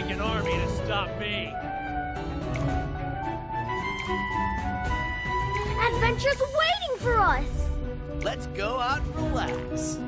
take an army to stop me. Adventure's waiting for us! Let's go out and relax.